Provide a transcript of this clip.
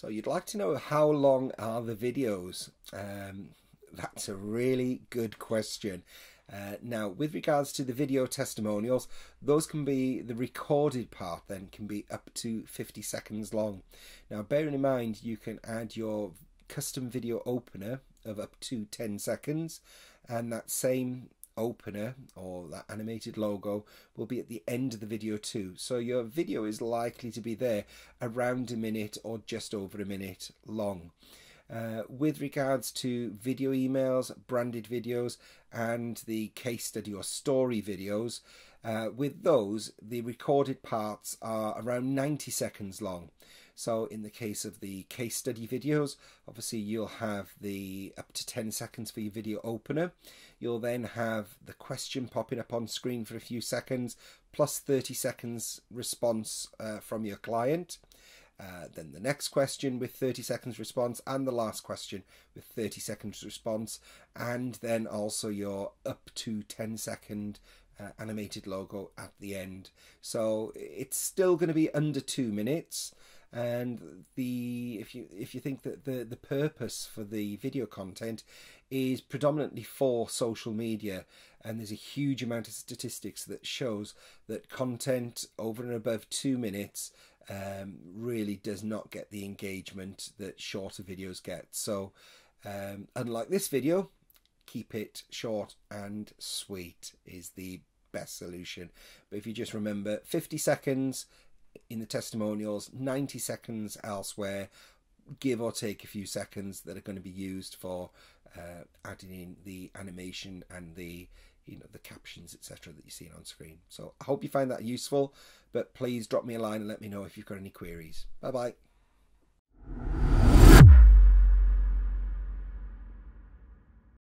So you'd like to know how long are the videos? Um, that's a really good question. Uh, now, with regards to the video testimonials, those can be the recorded part, then can be up to 50 seconds long. Now, bearing in mind, you can add your custom video opener of up to 10 seconds, and that same opener or that animated logo will be at the end of the video too. So your video is likely to be there around a minute or just over a minute long. Uh, with regards to video emails, branded videos, and the case study or story videos, uh, with those, the recorded parts are around 90 seconds long. So in the case of the case study videos, obviously you'll have the up to 10 seconds for your video opener. You'll then have the question popping up on screen for a few seconds, plus 30 seconds response uh, from your client. Uh, then the next question with 30 seconds response, and the last question with 30 seconds response, and then also your up to 10 second uh, animated logo at the end. So it's still going to be under two minutes. And the if you if you think that the the purpose for the video content is predominantly for social media, and there's a huge amount of statistics that shows that content over and above two minutes um, really does not get the engagement that shorter videos get. So, um, unlike this video, keep it short and sweet is the best solution. But if you just remember 50 seconds in the testimonials, 90 seconds elsewhere, give or take a few seconds that are going to be used for uh, adding in the animation and the you know the captions etc that you're seeing on screen. So i hope you find that useful but please drop me a line and let me know if you've got any queries. Bye bye